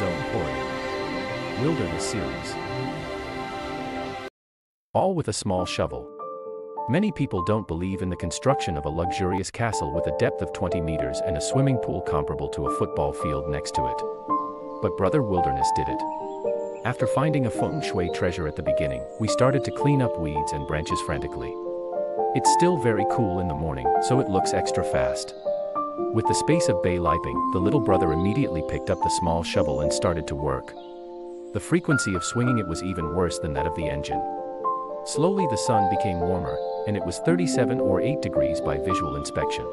Zone. Wilderness Series. All with a small shovel. Many people don't believe in the construction of a luxurious castle with a depth of 20 meters and a swimming pool comparable to a football field next to it. But Brother Wilderness did it. After finding a feng shui treasure at the beginning, we started to clean up weeds and branches frantically. It's still very cool in the morning, so it looks extra fast. With the space of Bay Liping, the little brother immediately picked up the small shovel and started to work. The frequency of swinging it was even worse than that of the engine. Slowly the sun became warmer, and it was 37 or 8 degrees by visual inspection.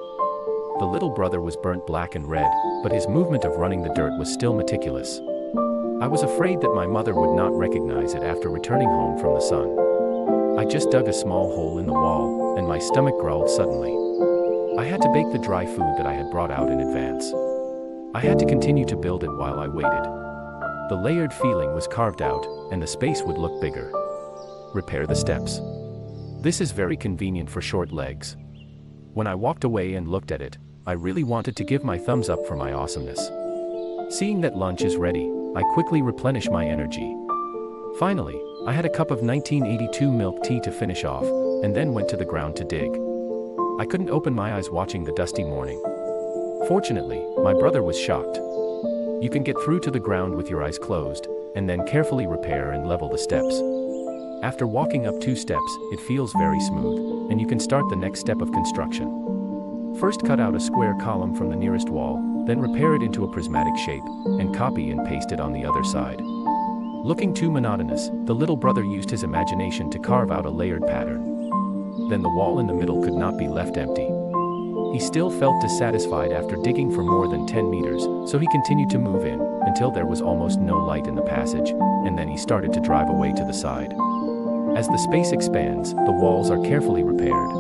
The little brother was burnt black and red, but his movement of running the dirt was still meticulous. I was afraid that my mother would not recognize it after returning home from the sun. I just dug a small hole in the wall, and my stomach growled suddenly. I had to bake the dry food that I had brought out in advance. I had to continue to build it while I waited. The layered feeling was carved out, and the space would look bigger. Repair the steps. This is very convenient for short legs. When I walked away and looked at it, I really wanted to give my thumbs up for my awesomeness. Seeing that lunch is ready, I quickly replenish my energy. Finally, I had a cup of 1982 milk tea to finish off, and then went to the ground to dig. I couldn't open my eyes watching the dusty morning. Fortunately, my brother was shocked. You can get through to the ground with your eyes closed, and then carefully repair and level the steps. After walking up two steps, it feels very smooth, and you can start the next step of construction. First cut out a square column from the nearest wall, then repair it into a prismatic shape, and copy and paste it on the other side. Looking too monotonous, the little brother used his imagination to carve out a layered pattern then the wall in the middle could not be left empty. He still felt dissatisfied after digging for more than 10 meters, so he continued to move in, until there was almost no light in the passage, and then he started to drive away to the side. As the space expands, the walls are carefully repaired.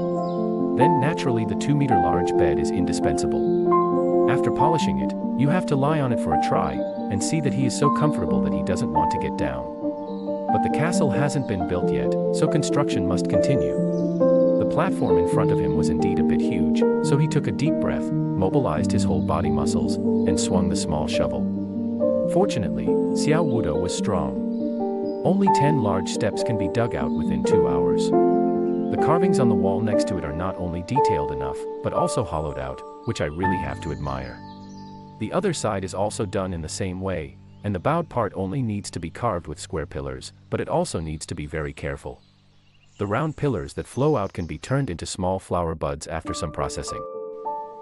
Then naturally the 2 meter large bed is indispensable. After polishing it, you have to lie on it for a try, and see that he is so comfortable that he doesn't want to get down. But the castle hasn't been built yet, so construction must continue. The platform in front of him was indeed a bit huge, so he took a deep breath, mobilized his whole body muscles, and swung the small shovel. Fortunately, Xiao Wudo was strong. Only 10 large steps can be dug out within two hours. The carvings on the wall next to it are not only detailed enough, but also hollowed out, which I really have to admire. The other side is also done in the same way, and the bowed part only needs to be carved with square pillars, but it also needs to be very careful. The round pillars that flow out can be turned into small flower buds after some processing.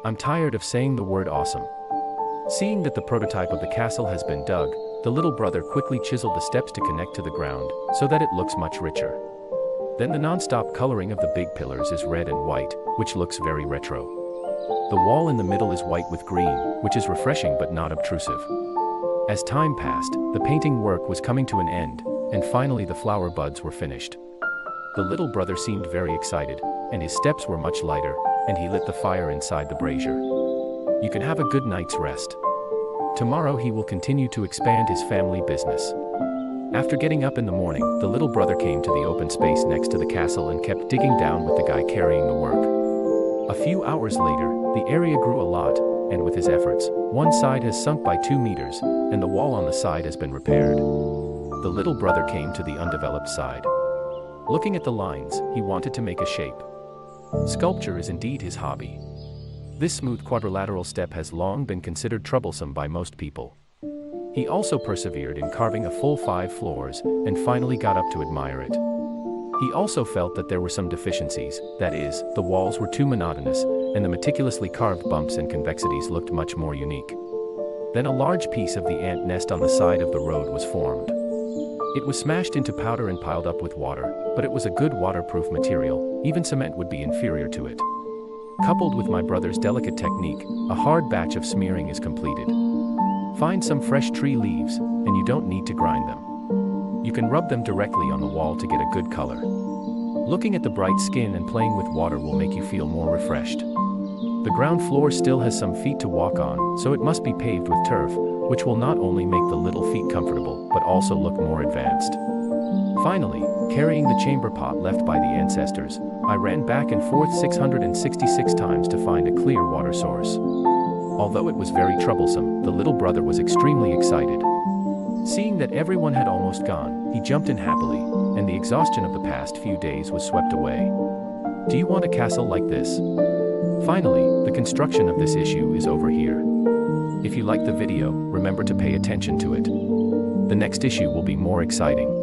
I'm tired of saying the word awesome. Seeing that the prototype of the castle has been dug, the little brother quickly chiseled the steps to connect to the ground, so that it looks much richer. Then the non-stop coloring of the big pillars is red and white, which looks very retro. The wall in the middle is white with green, which is refreshing but not obtrusive. As time passed, the painting work was coming to an end, and finally the flower buds were finished. The little brother seemed very excited, and his steps were much lighter, and he lit the fire inside the brazier. You can have a good night's rest. Tomorrow he will continue to expand his family business. After getting up in the morning, the little brother came to the open space next to the castle and kept digging down with the guy carrying the work. A few hours later, the area grew a lot, and with his efforts, one side has sunk by two meters, and the wall on the side has been repaired. The little brother came to the undeveloped side. Looking at the lines, he wanted to make a shape. Sculpture is indeed his hobby. This smooth quadrilateral step has long been considered troublesome by most people. He also persevered in carving a full five floors, and finally got up to admire it. He also felt that there were some deficiencies, that is, the walls were too monotonous, and the meticulously carved bumps and convexities looked much more unique. Then a large piece of the ant nest on the side of the road was formed. It was smashed into powder and piled up with water, but it was a good waterproof material, even cement would be inferior to it. Coupled with my brother's delicate technique, a hard batch of smearing is completed. Find some fresh tree leaves, and you don't need to grind them. You can rub them directly on the wall to get a good color. Looking at the bright skin and playing with water will make you feel more refreshed. The ground floor still has some feet to walk on, so it must be paved with turf, which will not only make the little feet comfortable but also look more advanced. Finally, carrying the chamber pot left by the ancestors, I ran back and forth 666 times to find a clear water source. Although it was very troublesome, the little brother was extremely excited. Seeing that everyone had almost gone, he jumped in happily, and the exhaustion of the past few days was swept away. Do you want a castle like this? Finally, the construction of this issue is over here. If you like the video, remember to pay attention to it. The next issue will be more exciting.